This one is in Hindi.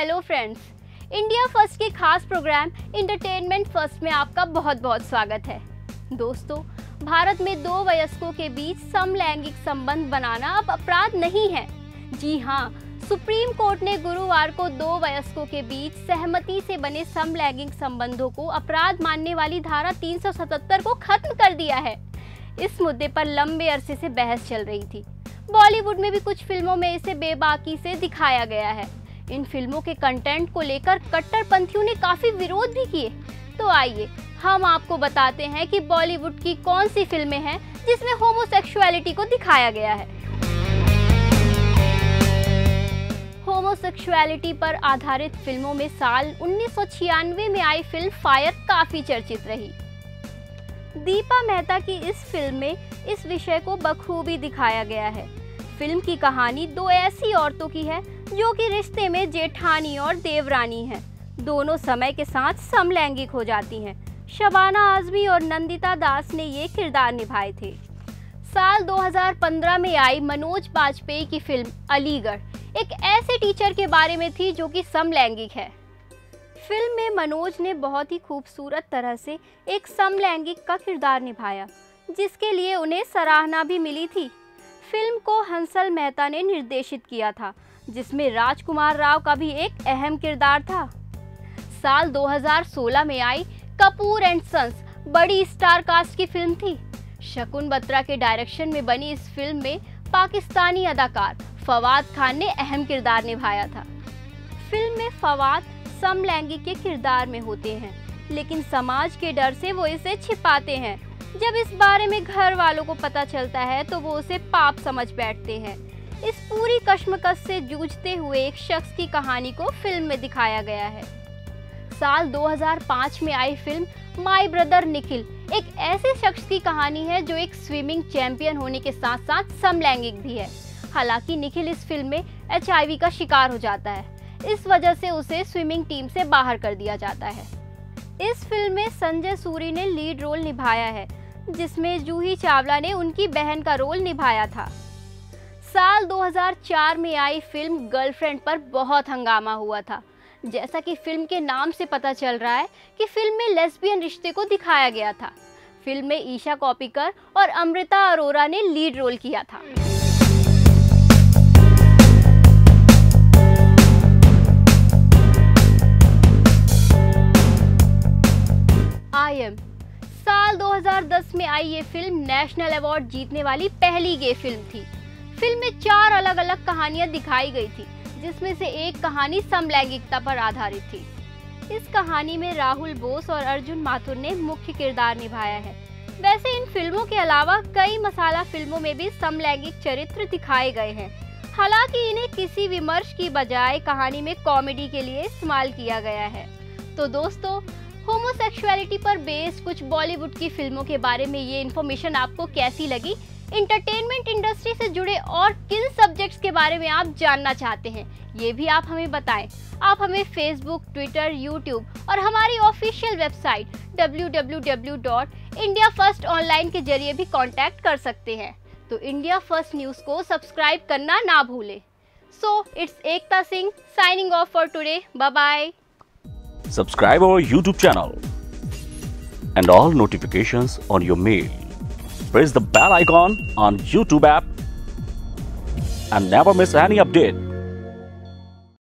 हेलो फ्रेंड्स इंडिया फ़र्स्ट के खास प्रोग्राम इंटरटेनमेंट फ़र्स्ट में आपका बहुत बहुत स्वागत है। दोस्तों, भारत में दो वयस्कों के बीच समलैंगिक संबंध बनाना अब अपराध नहीं है। जी हाँ सुप्रीम कोर्ट ने गुरुवार को दो वयस्कों के बीच सहमति से बने समलैंगिक संबंधों को अपराध मानने वाली धारा 377 को खत्म कर दिया है। इस मुद्दे पर लंबे अरसे से बहस चल रही थी। बॉलीवुड में भी कुछ फ़िल्मों में इसे बेबाकी से दिखाया गया है। इन फ़िल्मों के कंटेंट को लेकर कट्टरपंथियों ने काफ़ी विरोध भी किए। तो आइए, हम आपको बताते हैं कि बॉलीवुड की कौन सी फ़िल्में हैं जिसमें होमोसेक्सुअलिटी को दिखाया गया है। होमोसेक्सुअलिटी पर आधारित फ़िल्मों में साल उन्नीस सौ छियानवे में आई फ़िल्म फायर काफ़ी चर्चित रही। दीपा मेहता की इस फ़िल्म में इस विषय को बखूबी दिखाया गया है। फ़िल्म की कहानी दो ऐसी औरतों की है जो कि रिश्ते में जेठानी और देवरानी हैं। दोनों समय के साथ समलैंगिक हो जाती हैं। शबाना आजमी और नंदिता दास ने ये किरदार निभाए थे। साल 2015 में आई मनोज बाजपेयी की फ़िल्म अलीगढ़ एक ऐसे टीचर के बारे में थी जो कि समलैंगिक है। फ़िल्म में मनोज ने बहुत ही खूबसूरत तरह से एक समलैंगिक का किरदार निभाया, जिसके लिए उन्हें सराहना भी मिली थी। फ़िल्म को हंसल मेहता ने निर्देशित किया था, जिसमें राजकुमार राव का भी एक अहम किरदार था। साल 2016 में आई कपूर एंड सन्स, बड़ी स्टार कास्ट की फ़िल्म थी। शकुन बत्रा के डायरेक्शन में बनी इस फ़िल्म में पाकिस्तानी अदाकार फवाद खान ने अहम किरदार निभाया था। फ़िल्म में फवाद समलैंगिक के किरदार में होते हैं, लेकिन समाज के डर से वो इसे छिपाते हैं। जब इस बारे में घर वालों को पता चलता है तो वो उसे पाप समझ बैठते हैं। इस पूरी कश्मकश से जूझते हुए एक शख्स की कहानी को फ़िल्म में दिखाया गया है। साल 2005 में आई फ़िल्म माय ब्रदर निखिल एक ऐसे शख्स की कहानी है जो एक स्विमिंग चैंपियन होने के साथ साथ समलैंगिक भी है। हालाँकि निखिल इस फ़िल्म में एचआईवी का शिकार हो जाता है। इस वजह से उसे स्विमिंग टीम से बाहर कर दिया जाता है। इस फ़िल्म में संजय सूरी ने लीड रोल निभाया है। जिसमें जूही चावला ने उनकी बहन का रोल निभाया था। साल 2004 में आई फ़िल्म गर्लफ्रेंड पर बहुत हंगामा हुआ था। जैसा कि फ़िल्म के नाम से पता चल रहा है कि फ़िल्म में लेस्बियन रिश्ते को दिखाया गया था। फ़िल्म में ईशा कॉपिकर और अमृता अरोरा ने लीड रोल किया था। 2010 में आई ये फ़िल्म नेशनल अवार्ड जीतने वाली पहली गे फ़िल्म थी। फ़िल्म में चार अलग अलग कहानियाँ दिखाई गई थी, जिसमें से एक कहानी समलैंगिकता पर आधारित थी। इस कहानी में राहुल बोस और अर्जुन माथुर ने मुख्य किरदार निभाया है। वैसे इन फ़िल्मों के अलावा कई मसाला फ़िल्मों में भी समलैंगिक चरित्र दिखाए गए हैं। हालाँकि इन्हें किसी विमर्श की बजाय कहानी में कॉमेडी के लिए इस्तेमाल किया गया है। तो दोस्तों होमोसेक्सुअलिटी पर बेस्ड कुछ बॉलीवुड की फ़िल्मों के बारे में ये इन्फॉर्मेशन आपको कैसी लगी? इंटरटेनमेंट इंडस्ट्री से जुड़े और किन सब्जेक्ट्स के बारे में आप जानना चाहते हैं, ये भी आप हमें बताएँ। आप हमें फेसबुक ट्विटर यूट्यूब और हमारी ऑफिशियल वेबसाइट www.indiafirstonline के ज़रिए भी कांटेक्ट कर सकते हैं। तो इंडिया फ़र्स्ट न्यूज़ को सब्सक्राइब करना ना भूलें। So it's Ekta Singh signing off for today bye bye subscribe our YouTube channel and all notifications on your mail. Press the bell icon on YouTube app and never miss any update.